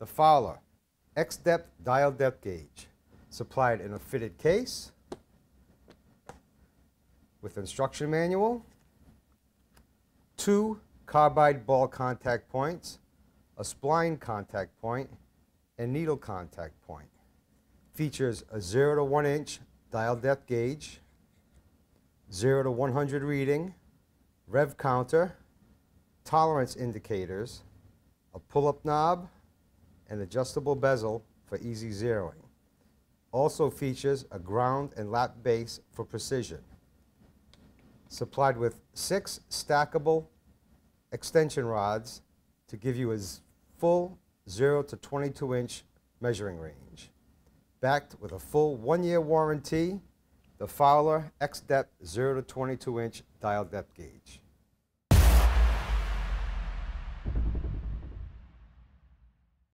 The Fowler X-Depth Dial Depth Gauge, supplied in a fitted case with instruction manual, two carbide ball contact points, a spline contact point, and needle contact point. Features a 0 to 1 inch dial depth gauge, 0 to 100 reading, rev counter, tolerance indicators, a pull-up knob, and adjustable bezel for easy zeroing. Also features a ground and lap base for precision. Supplied with six stackable extension rods to give you a full 0 to 22 inch measuring range. Backed with a full one year warranty, the Fowler X Depth 0 to 22 inch dial depth gauge.